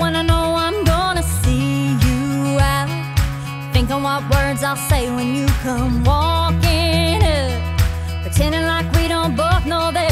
when I know I'm gonna see you out. Thinking what words I'll say when you come walking up. Pretending like we don't both know that.